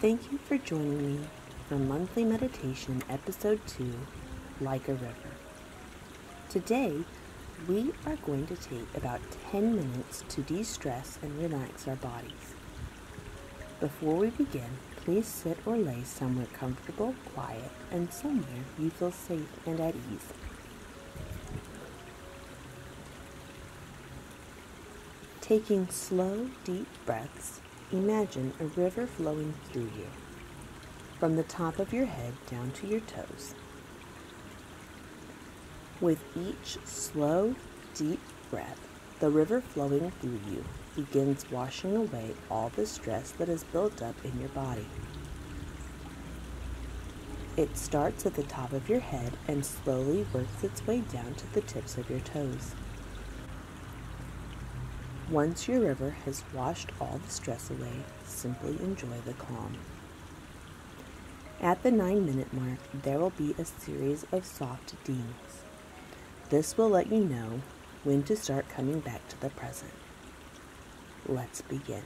Thank you for joining me for Monthly Meditation, Episode 2 Like a River. Today, we are going to take about 10 minutes to de stress and relax our bodies. Before we begin, please sit or lay somewhere comfortable, quiet, and somewhere you feel safe and at ease. Taking slow, deep breaths, imagine a river flowing through you, from the top of your head down to your toes. With each slow, deep breath, the river flowing through you begins washing away all the stress that is built up in your body. It starts at the top of your head and slowly works its way down to the tips of your toes. Once your river has washed all the stress away, simply enjoy the calm. At the nine minute mark, there will be a series of soft dings. This will let you know when to start coming back to the present. Let's begin.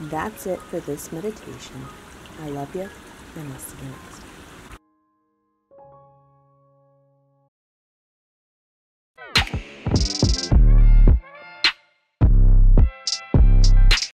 That's it for this meditation. I love you, and I'll see you next.